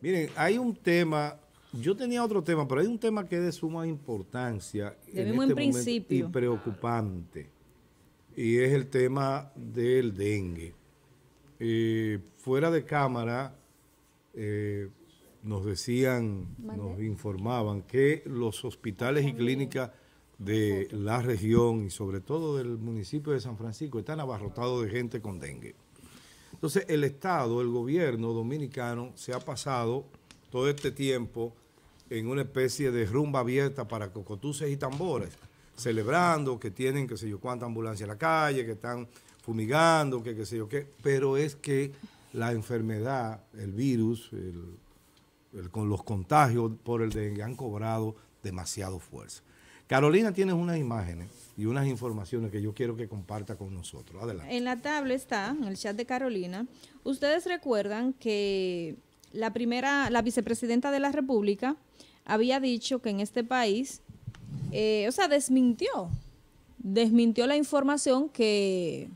Miren, hay un tema, yo tenía otro tema, pero hay un tema que es de suma importancia Debemos en, este principio. momento y preocupante, y es el tema del dengue. Eh, fuera de cámara, eh, nos decían, nos informaban que los hospitales y clínicas de la región y sobre todo del municipio de San Francisco están abarrotados de gente con dengue. Entonces, el Estado, el gobierno dominicano se ha pasado todo este tiempo en una especie de rumba abierta para cocotuces y tambores, celebrando que tienen, qué sé yo, cuánta ambulancia en la calle, que están fumigando, que qué sé yo qué, pero es que la enfermedad, el virus, con los contagios por el dengue han cobrado demasiado fuerza. Carolina, tienes unas imágenes y unas informaciones que yo quiero que comparta con nosotros. Adelante. En la tabla está, en el chat de Carolina, ustedes recuerdan que la primera, la vicepresidenta de la República había dicho que en este país, eh, o sea, desmintió, desmintió la información que,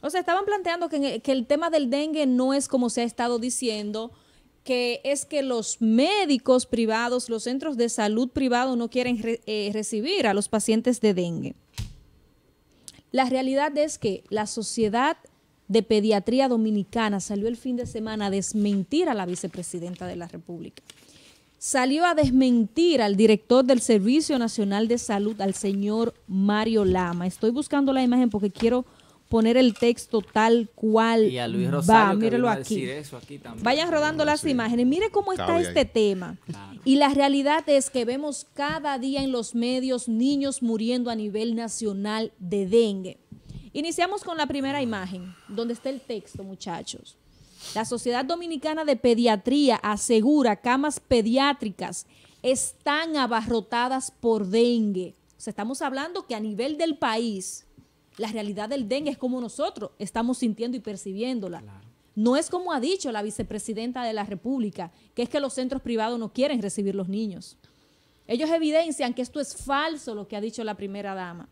o sea, estaban planteando que, que el tema del dengue no es como se ha estado diciendo, que es que los médicos privados, los centros de salud privados no quieren eh, recibir a los pacientes de dengue. La realidad es que la Sociedad de Pediatría Dominicana salió el fin de semana a desmentir a la vicepresidenta de la República. Salió a desmentir al director del Servicio Nacional de Salud, al señor Mario Lama. Estoy buscando la imagen porque quiero poner el texto tal cual y a Luis Rosario, va, mírelo aquí. Vayan rodando las imágenes. Mire cómo está, este tema. Y la realidad es que vemos cada día en los medios niños muriendo a nivel nacional de dengue. Iniciamos con la primera imagen, donde está el texto, muchachos. La Sociedad Dominicana de Pediatría asegura camas pediátricas están abarrotadas por dengue. O sea, estamos hablando que a nivel del país, la realidad del dengue es como nosotros estamos sintiendo y percibiéndola. No es como ha dicho la vicepresidenta de la República, que es que los centros privados no quieren recibir los niños. Ellos evidencian que esto es falso lo que ha dicho la primera dama.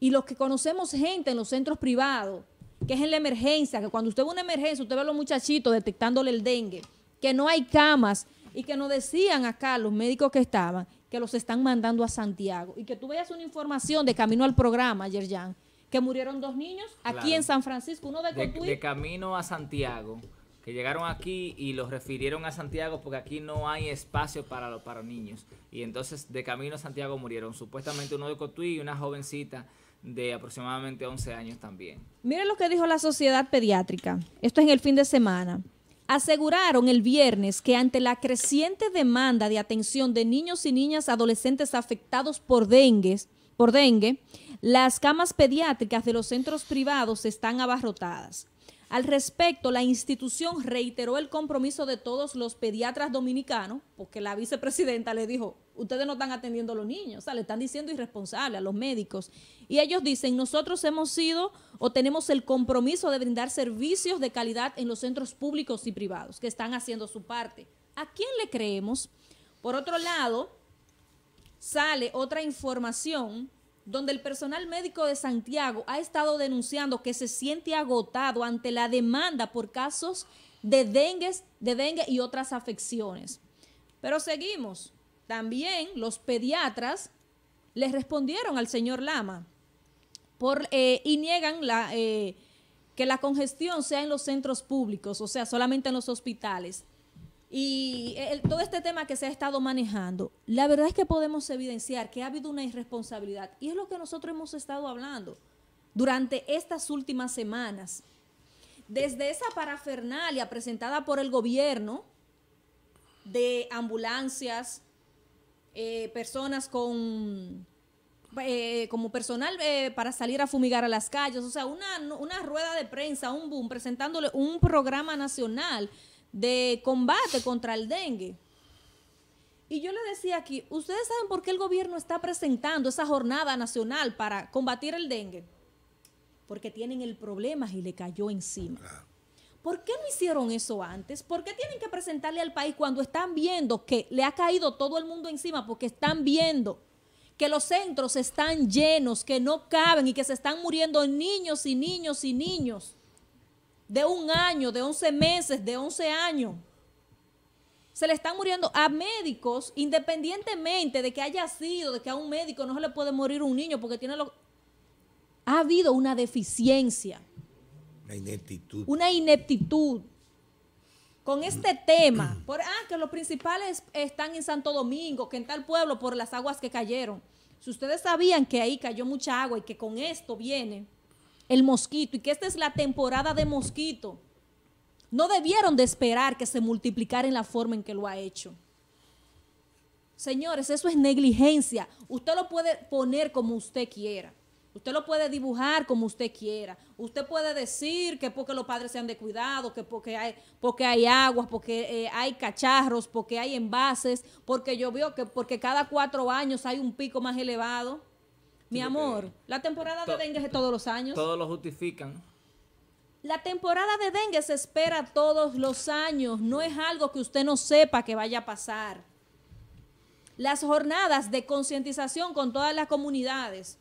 Y los que conocemos gente en los centros privados, que es en la emergencia, que cuando usted ve una emergencia, usted ve a los muchachitos detectándole el dengue, que no hay camas y que nos decían acá los médicos que estaban que los están mandando a Santiago. Y que tú veas una información de camino al programa, Yerjan, que murieron dos niños aquí en San Francisco, uno de Cotuí. De, camino a Santiago, que llegaron aquí y los refirieron a Santiago porque aquí no hay espacio para, los, para niños. Y entonces de camino a Santiago murieron supuestamente uno de Cotuí y una jovencita de aproximadamente 11 años también. Miren lo que dijo la Sociedad Pediátrica. Esto es en el fin de semana. Aseguraron el viernes que ante la creciente demanda de atención de niños y niñas adolescentes afectados por dengue, por dengue, las camas pediátricas de los centros privados están abarrotadas. Al respecto, la institución reiteró el compromiso de todos los pediatras dominicanos, porque la vicepresidenta le dijo, ustedes no están atendiendo a los niños, o sea, le están diciendo irresponsable a los médicos. Y ellos dicen, nosotros hemos sido o tenemos el compromiso de brindar servicios de calidad en los centros públicos y privados, que están haciendo su parte. ¿A quién le creemos? Por otro lado, sale otra información donde el personal médico de Santiago ha estado denunciando que se siente agotado ante la demanda por casos de dengue, de dengue y otras afecciones. Pero seguimos. También los pediatras les respondieron al señor Lama eh, y niegan eh, que la congestión sea en los centros públicos, o sea, solamente en los hospitales y todo este tema que se ha estado manejando, la verdad es que podemos evidenciar que ha habido una irresponsabilidad y es lo que nosotros hemos estado hablando durante estas últimas semanas. Desde esa parafernalia presentada por el gobierno de ambulancias, eh, personas con eh, como personal eh, para salir a fumigar a las calles, o sea, una, una rueda de prensa, un boom, presentándole un programa nacional de combate contra el dengue. Y yo le decía aquí, ¿ustedes saben por qué el gobierno está presentando esa jornada nacional para combatir el dengue? Porque tienen el problema y le cayó encima. ¿Por qué no hicieron eso antes? ¿Por qué tienen que presentarle al país cuando están viendo que le ha caído todo el mundo encima? Porque están viendo que los centros están llenos, que no caben y que se están muriendo niños y niños y niños de un año, de 11 meses, de 11 años. se le están muriendo a médicos, independientemente de que haya sido, de que a un médico no se le puede morir un niño porque tiene lo... Ha habido una deficiencia. Una ineptitud. Una ineptitud. Con este tema, por, ah, que los principales están en Santo Domingo, que en tal pueblo por las aguas que cayeron. Si ustedes sabían que ahí cayó mucha agua y que con esto viene el mosquito y que esta es la temporada de mosquito, no debieron de esperar que se multiplicara en la forma en que lo ha hecho. Señores, eso es negligencia. Usted lo puede poner como usted quiera. Usted lo puede dibujar como usted quiera. Usted puede decir que porque los padres se han descuidado, que porque hay, porque hay aguas, porque eh, hay cacharros, porque hay envases, porque veo que porque cada cuatro años hay un pico más elevado. Mi amor, la temporada de dengue es todos los años. Todos lo justifican. La temporada de dengue se espera todos los años, no es algo que usted no sepa que vaya a pasar. Las jornadas de concientización con todas las comunidades,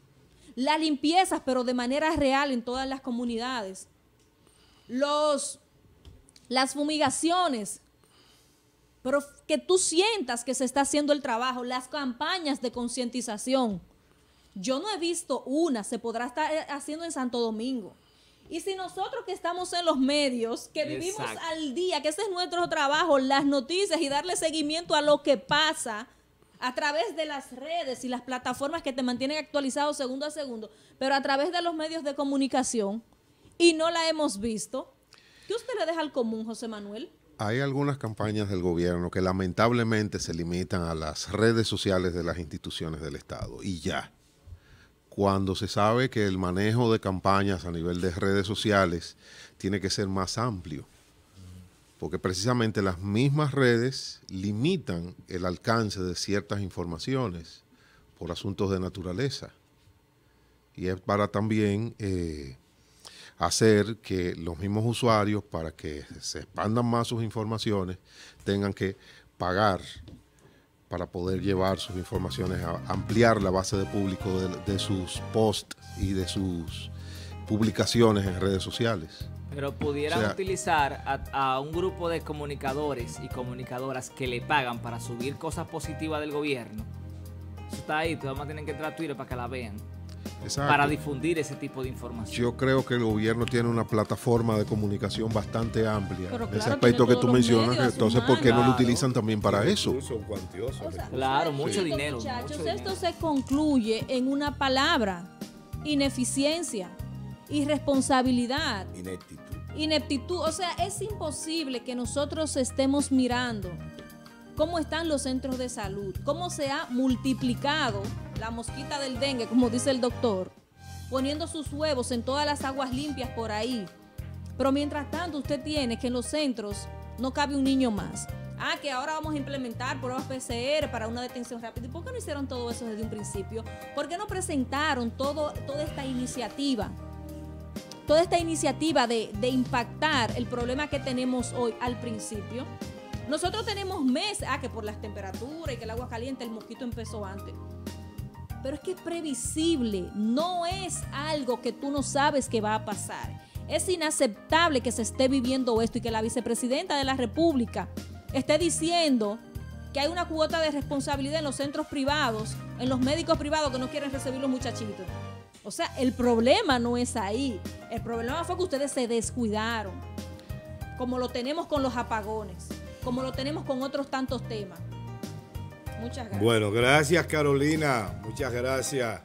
las limpiezas, pero de manera real en todas las comunidades, los, las fumigaciones, pero que tú sientas que se está haciendo el trabajo, las campañas de concientización. Yo no he visto una, se podrá estar eh, haciendo en Santo Domingo. Y si nosotros que estamos en los medios, que vivimos al día, que ese es nuestro trabajo, las noticias y darle seguimiento a lo que pasa a través de las redes y las plataformas que te mantienen actualizado segundo a segundo, pero a través de los medios de comunicación, y no la hemos visto, ¿qué usted le deja al común, José Manuel? Hay algunas campañas del gobierno que lamentablemente se limitan a las redes sociales de las instituciones del Estado y ya cuando se sabe que el manejo de campañas a nivel de redes sociales tiene que ser más amplio, porque precisamente las mismas redes limitan el alcance de ciertas informaciones por asuntos de naturaleza. Y es para también eh, hacer que los mismos usuarios, para que se expandan más sus informaciones, tengan que pagar para poder llevar sus informaciones, a ampliar la base de público de, sus posts y de sus publicaciones en redes sociales. Pero pudieran utilizar a, un grupo de comunicadores y comunicadoras que le pagan para subir cosas positivas del gobierno. Eso está ahí, todos tienen que entrar a Twitter para que la vean para difundir ese tipo de información. Yo creo que el gobierno tiene una plataforma de comunicación bastante amplia. ese aspecto que tú mencionas, entonces, ¿por qué no lo utilizan también para eso? claro, mucho dinero. Muchachos, esto se concluye en una palabra, ineficiencia, irresponsabilidad. Ineptitud. Ineptitud. O sea, es imposible que nosotros estemos mirando cómo están los centros de salud, cómo se ha multiplicado la mosquita del dengue, como dice el doctor, poniendo sus huevos en todas las aguas limpias por ahí. Pero mientras tanto usted tiene que en los centros no cabe un niño más. Ah, que ahora vamos a implementar pruebas PCR para una detención rápida. ¿Y por qué no hicieron todo eso desde un principio? ¿Por qué no presentaron todo, toda esta iniciativa? Toda esta iniciativa de, de impactar el problema que tenemos hoy al principio. Nosotros tenemos meses, ah, que por las temperaturas y que el agua caliente, el mosquito empezó antes. Pero es que es previsible, no es algo que tú no sabes que va a pasar. Es inaceptable que se esté viviendo esto y que la vicepresidenta de la República esté diciendo que hay una cuota de responsabilidad en los centros privados, en los médicos privados que no quieren recibir los muchachitos. O sea, el problema no es ahí. El problema fue que ustedes se descuidaron, como lo tenemos con los apagones como lo tenemos con otros tantos temas. Muchas gracias. Bueno, gracias Carolina, muchas gracias.